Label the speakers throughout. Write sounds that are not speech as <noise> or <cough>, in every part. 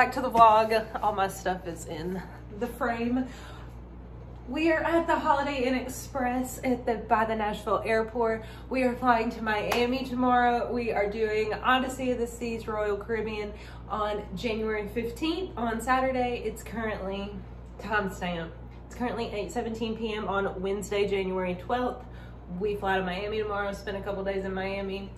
Speaker 1: back to the vlog. All my stuff is in the frame. We are at the Holiday Inn Express at the by the Nashville airport. We are flying to Miami tomorrow. We are doing Odyssey of the Seas Royal Caribbean on January 15th on Saturday. It's currently timestamp. It's currently 8:17 p.m. on Wednesday, January 12th. We fly to Miami tomorrow, spend a couple days in Miami,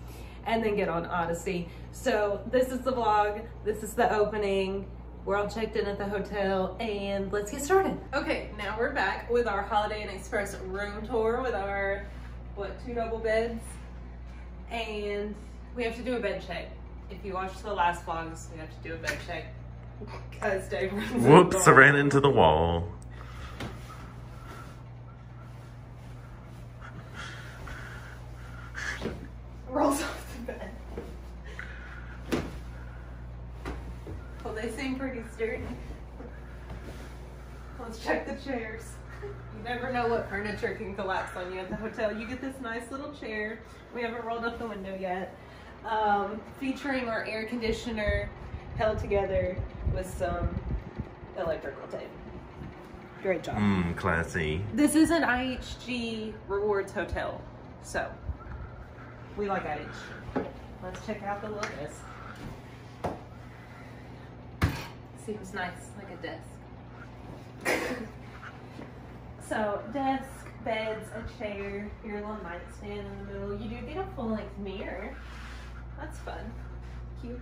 Speaker 1: and then get on Odyssey. So this is the vlog. This is the opening. We're all checked in at the hotel and let's get started. Okay, now we're back with our Holiday Inn Express room tour with our, what, two double beds? And we have to do a bed check. If you watched the last vlogs, we have to do a bed check. Because Dave runs
Speaker 2: Whoops, I ran into the wall.
Speaker 1: rolls off the bed. Well, they seem pretty sturdy. Let's check the chairs. You never know what furniture on you at the hotel. You get this nice little chair. We haven't rolled up the window yet. Um, featuring our air conditioner held together with some electrical tape. Great job.
Speaker 2: Mmm, classy.
Speaker 1: This is an IHG Rewards Hotel, so we like IHG. Let's check out the logos. Seems nice, like a desk. <laughs> so, desk, beds, a chair, your little nightstand in the middle. You do get a full-length mirror. That's fun. Cute.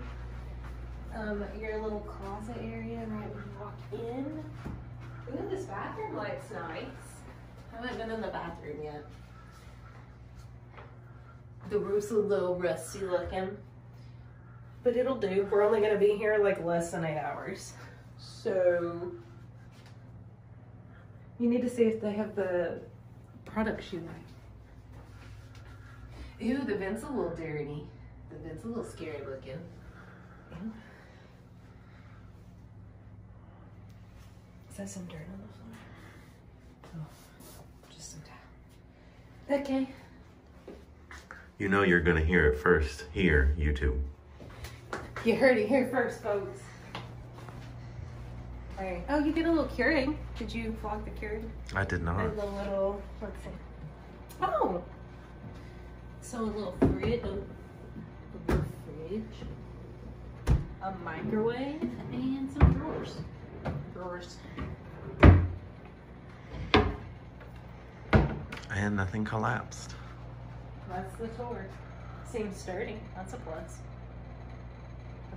Speaker 1: Um, your little closet area right when you walk in. Ooh, this bathroom light's nice. Haven't been in the bathroom yet. The roof's a little rusty looking, but it'll do. We're only gonna be here like less than eight hours. So, you need to see if they have the products you like. Ew, the vent's a little dirty. The vent's a little scary looking. Ew. Is that some dirt on the floor? Oh, just some towel. Okay.
Speaker 2: You know you're gonna hear it first here, YouTube.
Speaker 1: You heard it here first, folks. Oh, you did a little curing. Did you vlog the curing?
Speaker 2: I did not.
Speaker 1: Little, let's see. Oh! So a little fridge, a little fridge, a microwave, and some drawers. Drawers.
Speaker 2: And nothing collapsed.
Speaker 1: That's the tour. Seems sturdy. That's a plus.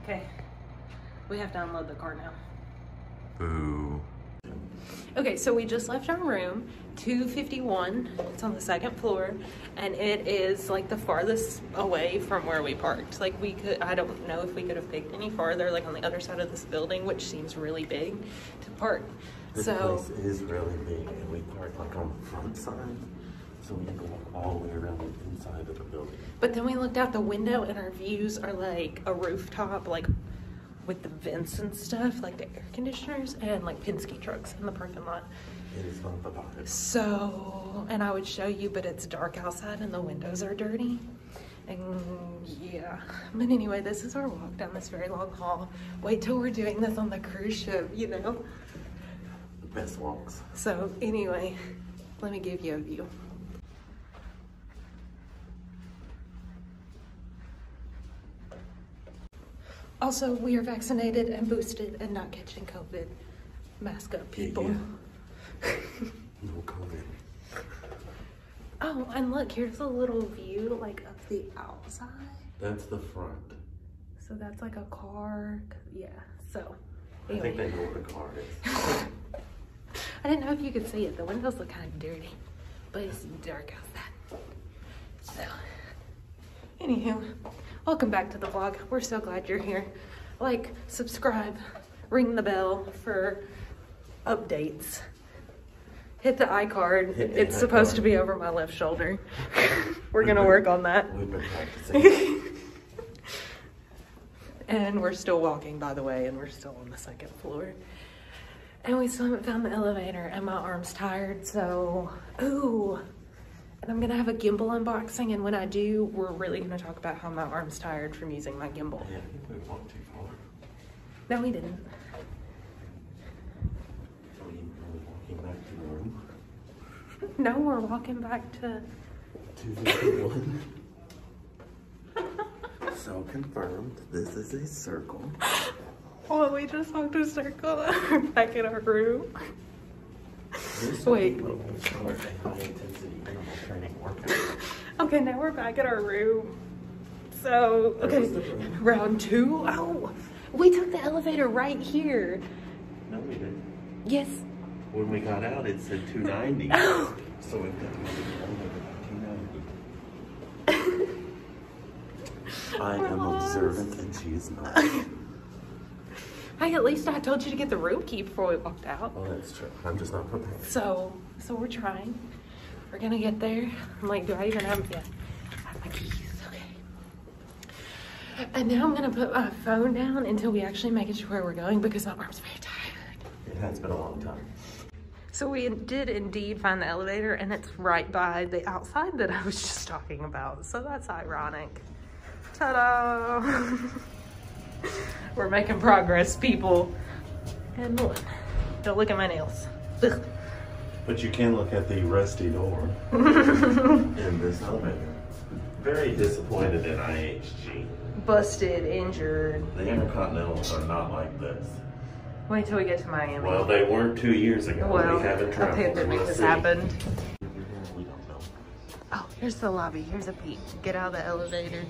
Speaker 1: Okay. We have to unload the car now.
Speaker 2: Boo.
Speaker 1: Okay, so we just left our room, 251. It's on the second floor, and it is like the farthest away from where we parked. Like we could, I don't know if we could have picked any farther, like on the other side of this building, which seems really big to park.
Speaker 2: This
Speaker 1: so
Speaker 2: place is really big, and we parked like on the front side, so we had to walk all the way around the inside of the building.
Speaker 1: But then we looked out the window and our views are like a rooftop, like with the vents and stuff, like the air conditioners and like Penske trucks in the parking lot.
Speaker 2: It is not the vibe.
Speaker 1: So, and I would show you, but it's dark outside and the windows are dirty. And yeah, but anyway, this is our walk down this very long hall. Wait till we're doing this on the cruise ship, you know?
Speaker 2: The best walks.
Speaker 1: So anyway, let me give you a view. Also, we are vaccinated and boosted and not catching COVID. Mask up, people. <laughs>
Speaker 2: No comment.
Speaker 1: Oh, and look, here's a little view like of the outside.
Speaker 2: That's the front.
Speaker 1: So that's like a car. Yeah. So
Speaker 2: I think
Speaker 1: anyway,
Speaker 2: they know what the car is. <laughs>
Speaker 1: I didn't know if you could see it. The windows look kind of dirty, but it's dark outside. So, anywho, welcome back to the vlog. We're so glad you're here. Like, subscribe, ring the bell for updates. Hit the iCard. It's supposed
Speaker 2: iCard.
Speaker 1: to be over my left shoulder. <laughs> We're gonna work on that.
Speaker 2: We've been practicing. <laughs>
Speaker 1: And we're still walking, by the way, and we're still on the second floor. And we still haven't found the elevator, and my arm's tired, so, ooh. And I'm gonna have a gimbal unboxing, and when I do, we're really gonna talk about how my arm's tired from using my gimbal.
Speaker 2: yeah, I think we walked too far.
Speaker 1: No, we didn't.
Speaker 2: Are we walking back to the room?
Speaker 1: No, we're walking back to.
Speaker 2: 251. so confirmed, this is a circle. <laughs>
Speaker 1: Oh, we just walked a circle <laughs> back in our room.
Speaker 2: Workout. <laughs>
Speaker 1: Okay, now we're back at our room. So, okay,
Speaker 2: Where's the room?
Speaker 1: round two. Oh, we took the elevator right here.
Speaker 2: No, we didn't.
Speaker 1: Yes.
Speaker 2: When we got out, it said 290. <laughs>
Speaker 1: Oh.
Speaker 2: so we've got to go to the elevator at 290. <laughs> I am observant and she is not.
Speaker 1: Hey, at least I told you to get the room key before we walked out.
Speaker 2: Oh, that's true. I'm just not prepared.
Speaker 1: So, so we're trying. We're gonna get there. I'm like, do I even have yeah, I have my keys? Okay. And now I'm gonna put my phone down until we actually make it to where we're going because my arm's very tired.
Speaker 2: It has been a long time.
Speaker 1: So we did indeed find the elevator, and it's right by the outside that I was just talking about. So that's ironic. Ta-da! <laughs> <laughs> we're making progress, people. And look, don't look at my nails. Ugh.
Speaker 2: But you can look at the rusty door <laughs> in this elevator. Very disappointed in IHG.
Speaker 1: Busted, injured.
Speaker 2: The Intercontinentals are not like this.
Speaker 1: Wait till we get to Miami.
Speaker 2: Well, they weren't two years ago.
Speaker 1: Well,
Speaker 2: we haven't
Speaker 1: a
Speaker 2: traveled.
Speaker 1: pandemic
Speaker 2: We'll
Speaker 1: has
Speaker 2: see.
Speaker 1: happened.
Speaker 2: We don't know.
Speaker 1: Oh, here's the lobby. Here's a peek. Get out of the elevator.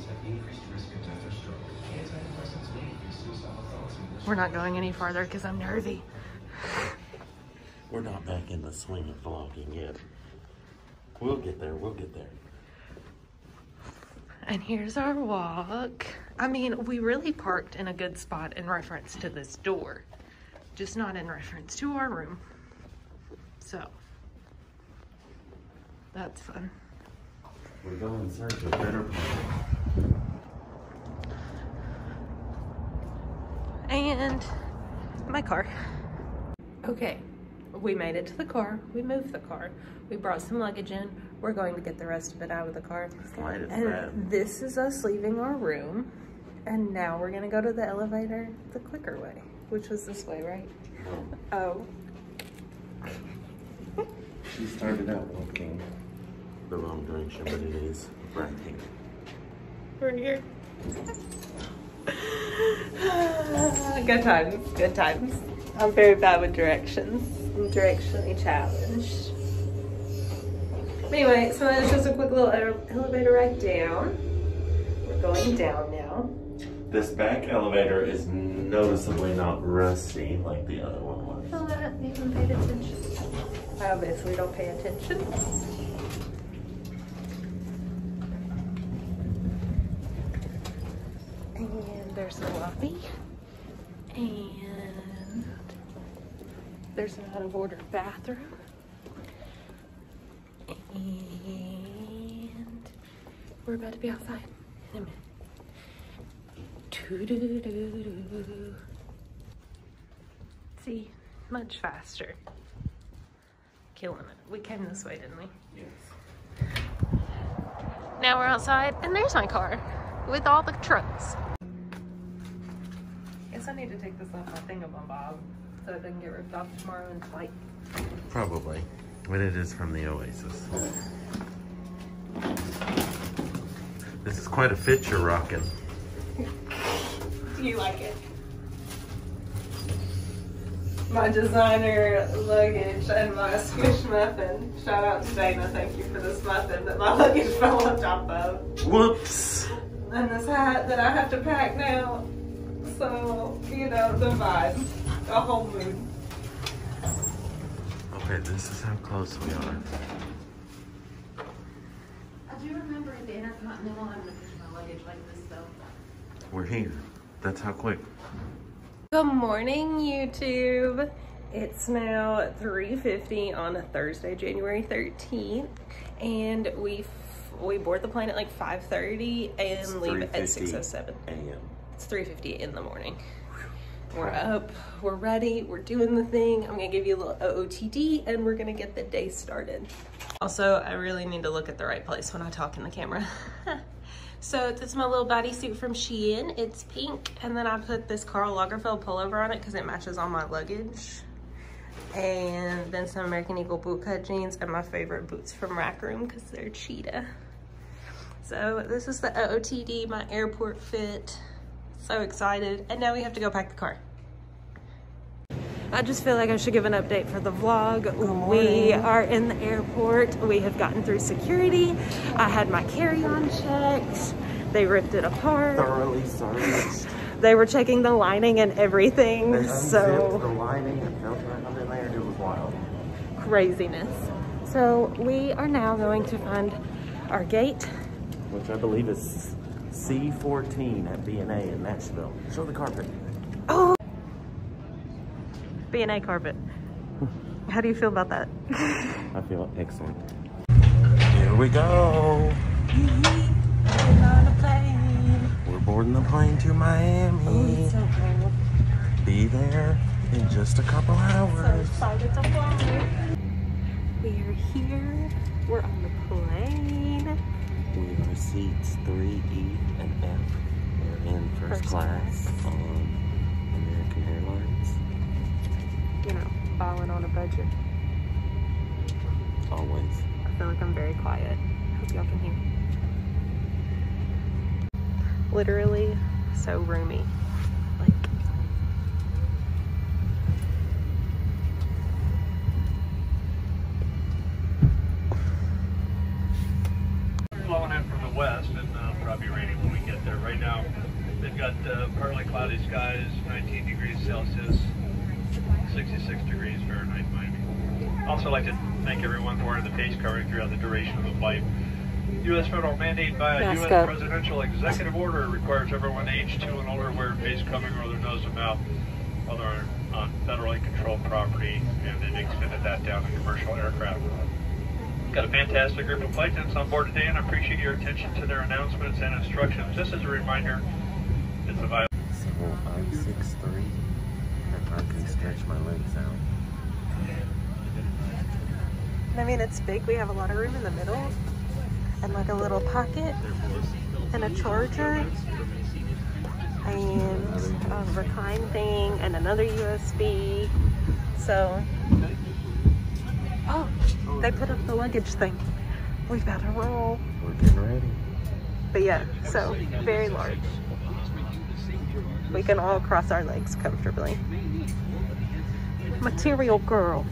Speaker 1: We're not going any farther because I'm nervy.
Speaker 2: We're not back in the swing of vlogging yet. We'll get there. We'll get there.
Speaker 1: And here's our walk. I mean, we really parked in a good spot in reference to this door, just not in reference to our room. So, that's fun.
Speaker 2: We go in search of better parking.
Speaker 1: And my car. Okay, we made it to the car. We moved the car. We brought some luggage in. We're going to get the rest of it out of the car.
Speaker 2: Light
Speaker 1: And
Speaker 2: red.
Speaker 1: this is us leaving our room. And now we're gonna go to the elevator the quicker way, which was this way, right?
Speaker 2: Oh.
Speaker 1: oh. <laughs>
Speaker 2: She started out walking the wrong direction, but it is right here.
Speaker 1: We're here. <laughs> good times, good times. I'm very bad with directions. I'm directionally challenged. But anyway, so it's just a quick little elevator ride down. We're going down now.
Speaker 2: This back elevator is noticeably not rusty like the other one was.
Speaker 1: Oh, I haven't even paid attention. I obviously don't pay attention. There's the lobby. And there's an out of order bathroom. And we're about to be outside in a minute. See, much faster. Killing it. We came this way, didn't we?
Speaker 2: Yes.
Speaker 1: Now we're outside, and there's my car with all the trucks. I need to take this off my thingamabob so it doesn't get ripped off tomorrow in flight.
Speaker 2: Probably. But it is from the Oasis. This is quite a fit you're rocking. <laughs>
Speaker 1: Do you like it? My designer luggage and my squish muffin. Shout out to Dana, thank you for this muffin that my <laughs> luggage fell on top of.
Speaker 2: Whoops!
Speaker 1: And this hat that I have to pack now. So, you know, the vibe. The whole mood.
Speaker 2: Okay, this is how close we are.
Speaker 1: I do remember at the Intercontinental having to push my luggage like this though.
Speaker 2: We're here. That's how quick.
Speaker 1: Good morning, YouTube. It's now 3.50 on a Thursday, January 13th. And we we board the plane at like 5.30 and leave at 6.07.
Speaker 2: a.m.
Speaker 1: It's 3.50 in the morning. We're up, we're ready, we're doing the thing. I'm gonna give you a little OOTD and we're gonna get the day started. Also, I really need to look at the right place when I talk in the camera. <laughs> So this is my little bodysuit from Shein. It's pink, and then I put this Karl Lagerfeld pullover on it because it matches all my luggage. And then some American Eagle bootcut jeans and my favorite boots from Rack Room because they're cheetah. So this is the OOTD, my airport fit. So excited. And now we have to go pack the car. I just feel like I should give an update for the vlog. We are in the airport. We have gotten through security. I had my carry-on checked. They ripped it apart.
Speaker 2: Thoroughly searched. <laughs>
Speaker 1: They were checking the lining and everything.
Speaker 2: They
Speaker 1: so
Speaker 2: the lining and felt right in there. It was wild.
Speaker 1: craziness. So we are now going to find our gate.
Speaker 2: Which I believe is C14 at BNA in Nashville. Show the carpet.
Speaker 1: Oh, BNA carpet. How do you feel about that?
Speaker 2: I feel excellent. Here we go.
Speaker 1: on a plane.
Speaker 2: We're boarding the plane to Miami.
Speaker 1: Oh, so cold.
Speaker 2: Be there in just a couple
Speaker 1: So
Speaker 2: hours.
Speaker 1: excited to fly. We are here. We're on the plane.
Speaker 2: We are seats 3E and F. We're in first,
Speaker 1: First
Speaker 2: class,
Speaker 1: class.
Speaker 2: on American Airlines.
Speaker 1: You know, balling on a budget.
Speaker 2: Always.
Speaker 1: I feel like I'm very quiet. Hope y'all can hear. Literally so roomy. Like
Speaker 3: blowing in from the west and uh, probably raining when we get there. Right now, they've got uh, partly cloudy skies, 19 degrees Celsius, 66 degrees Fahrenheit, Miami. Also, like to thank everyone for wearing the face covering throughout the duration of the flight. U.S. federal mandate by a U.S. presidential executive order requires everyone age two and older wear face covering over their nose and mouth while they're on federally controlled property, and they've extended that down to commercial aircraft. Got a fantastic group of flight attendants on board today, and I appreciate your attention to their announcements and instructions. Just as a reminder, it's a violation.
Speaker 2: Stretch my legs out.
Speaker 1: I mean it's big. We have a lot of room in the middle. And like a little pocket and a charger and a recline thing and another USB. So Oh, they put up the luggage thing. We better roll.
Speaker 2: We're getting ready.
Speaker 1: But yeah, so very large. We can all cross our legs comfortably. Material girl.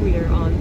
Speaker 1: We are on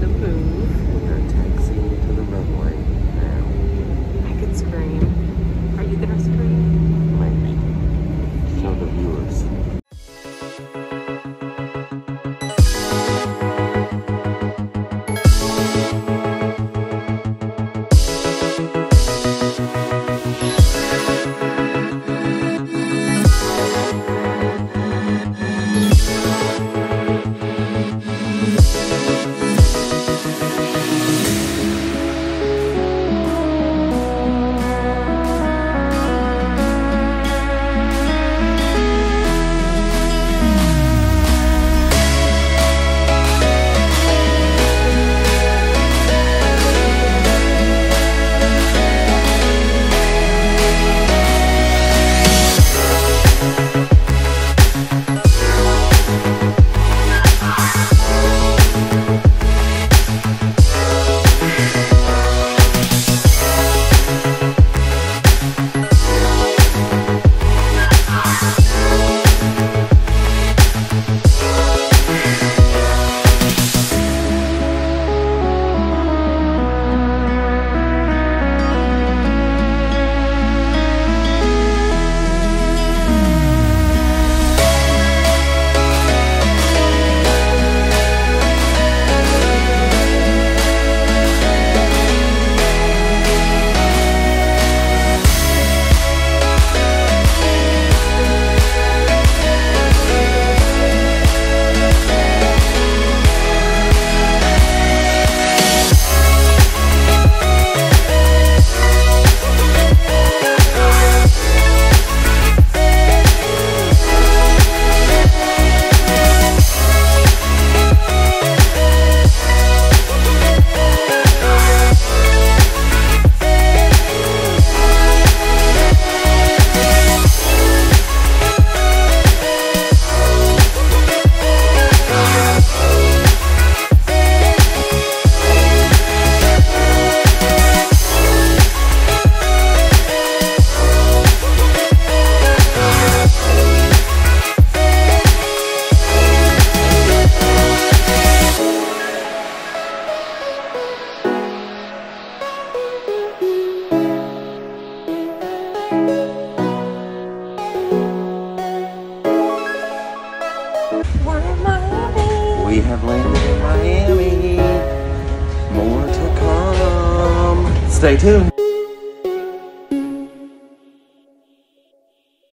Speaker 2: Tuned.